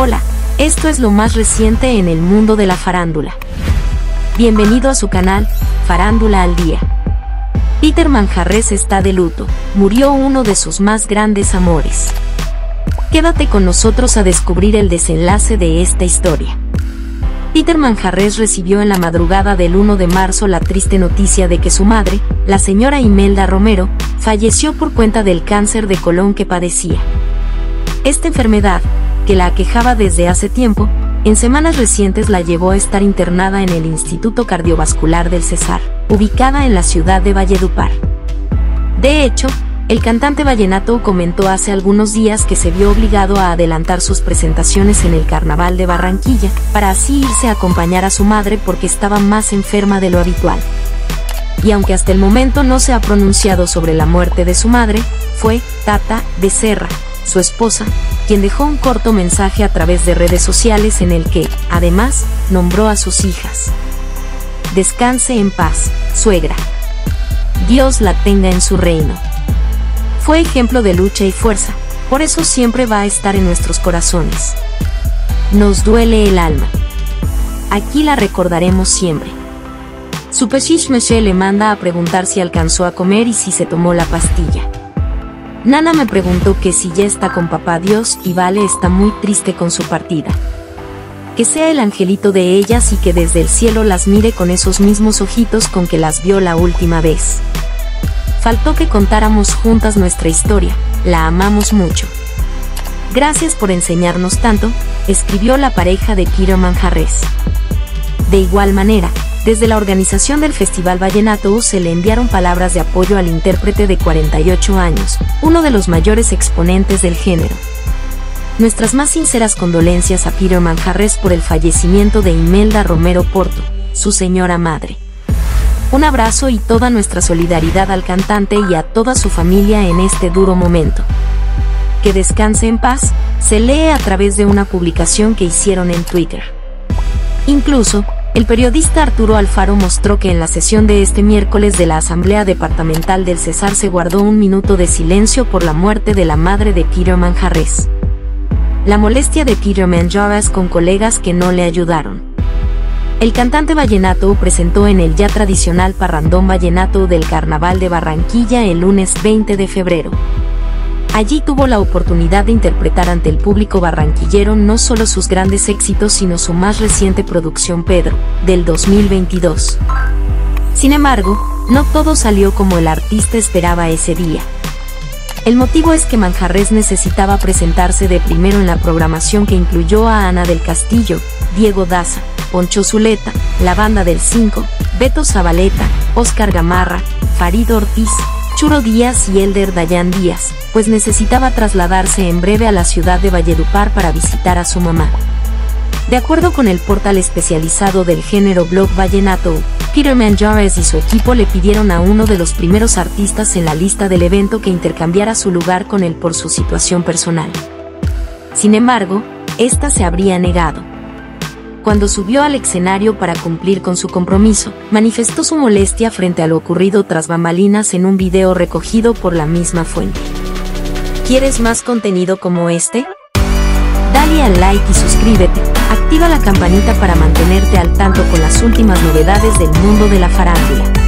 Hola, esto es lo más reciente en el mundo de la farándula. Bienvenido a su canal, Farándula al Día. Peter Manjarres está de luto, murió uno de sus más grandes amores. Quédate con nosotros a descubrir el desenlace de esta historia. Peter Manjarres recibió en la madrugada del 1 de marzo la triste noticia de que su madre, la señora Imelda Romero, falleció por cuenta del cáncer de colon que padecía. Esta enfermedad, que la aquejaba desde hace tiempo, en semanas recientes la llevó a estar internada en el Instituto Cardiovascular del Cesar, ubicada en la ciudad de Valledupar. De hecho, el cantante vallenato comentó hace algunos días que se vio obligado a adelantar sus presentaciones en el Carnaval de Barranquilla, para así irse a acompañar a su madre porque estaba más enferma de lo habitual. Y aunque hasta el momento no se ha pronunciado sobre la muerte de su madre, fue Tata Becerra, su esposa, quien dejó un corto mensaje a través de redes sociales en el que, además, nombró a sus hijas. Descanse en paz, suegra. Dios la tenga en su reino. Fue ejemplo de lucha y fuerza, por eso siempre va a estar en nuestros corazones. Nos duele el alma. Aquí la recordaremos siempre. Su le manda a preguntar si alcanzó a comer y si se tomó la pastilla. Nana me preguntó que si ya está con papá Dios y Vale está muy triste con su partida. Que sea el angelito de ellas y que desde el cielo las mire con esos mismos ojitos con que las vio la última vez. Faltó que contáramos juntas nuestra historia, la amamos mucho. Gracias por enseñarnos tanto, escribió la pareja de Kiro Manjarres. De igual manera, desde la organización del Festival Vallenato se le enviaron palabras de apoyo al intérprete de 48 años, uno de los mayores exponentes del género. Nuestras más sinceras condolencias a Peter Manjarres por el fallecimiento de Imelda Romero Porto, su señora madre. Un abrazo y toda nuestra solidaridad al cantante y a toda su familia en este duro momento. Que descanse en paz, se lee a través de una publicación que hicieron en Twitter. Incluso, el periodista Arturo Alfaro mostró que en la sesión de este miércoles de la Asamblea Departamental del Cesar se guardó un minuto de silencio por la muerte de la madre de Peter Manjarres. La molestia de Peter Manjarres con colegas que no le ayudaron. El cantante vallenato presentó en el ya tradicional parrandón vallenato del Carnaval de Barranquilla el lunes 20 de febrero. Allí tuvo la oportunidad de interpretar ante el público barranquillero no solo sus grandes éxitos, sino su más reciente producción Pedro, del 2022. Sin embargo, no todo salió como el artista esperaba ese día. El motivo es que Manjarres necesitaba presentarse de primero en la programación que incluyó a Ana del Castillo, Diego Daza, Poncho Zuleta, la banda del 5, Beto Zabaleta, Oscar Gamarra, Farid Ortiz, Churo Díaz y Elder Dayan Díaz, pues necesitaba trasladarse en breve a la ciudad de Valledupar para visitar a su mamá. De acuerdo con el portal especializado del género blog Vallenato, Peter Manjares y su equipo le pidieron a uno de los primeros artistas en la lista del evento que intercambiara su lugar con él por su situación personal. Sin embargo, esta se habría negado cuando subió al escenario para cumplir con su compromiso, manifestó su molestia frente a lo ocurrido tras bambalinas en un video recogido por la misma fuente. ¿Quieres más contenido como este? Dale al like y suscríbete, activa la campanita para mantenerte al tanto con las últimas novedades del mundo de la farándula.